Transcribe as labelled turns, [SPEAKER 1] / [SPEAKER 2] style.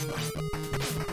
[SPEAKER 1] フフフフ。